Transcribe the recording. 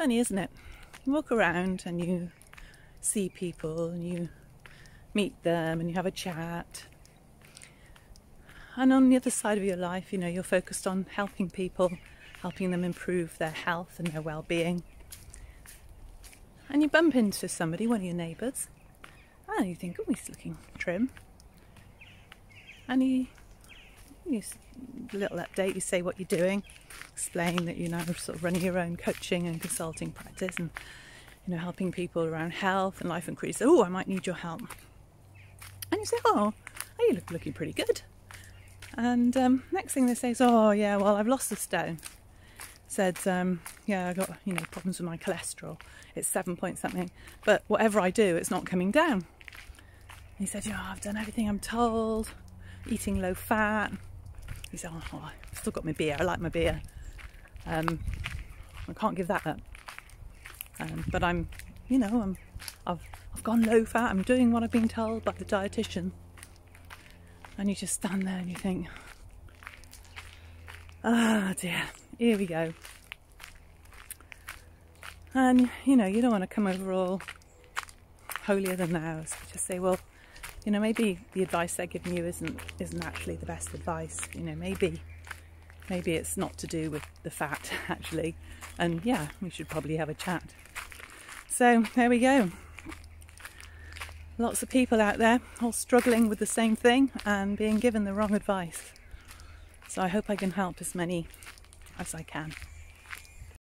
funny, isn't it? You walk around and you see people and you meet them and you have a chat. And on the other side of your life, you know, you're focused on helping people, helping them improve their health and their well being. And you bump into somebody, one of your neighbours, and you think, oh, he's looking trim. And you, you little update, you say what you're doing, explain that you're now sort of running your own coaching and consulting practice and you know helping people around health and life career. Oh, I might need your help. And you say, oh, oh you look looking pretty good. And um, next thing they say is, oh yeah, well I've lost a stone. Said, um, yeah, I got you know problems with my cholesterol. It's seven point something, but whatever I do, it's not coming down. he said, yeah, I've done everything I'm told, eating low fat, he said, oh, I've still got my beer. I like my beer. Um, I can't give that up. Um, but I'm, you know, I'm, I've, I've gone low fat. I'm doing what I've been told by the dietitian. And you just stand there and you think, ah, oh dear, here we go. And you know, you don't want to come over all holier than thou. So just say, well, you know, maybe the advice they're giving you isn't isn't actually the best advice. You know, maybe maybe it's not to do with the fat actually. And yeah, we should probably have a chat. So there we go. Lots of people out there all struggling with the same thing and being given the wrong advice. So I hope I can help as many as I can.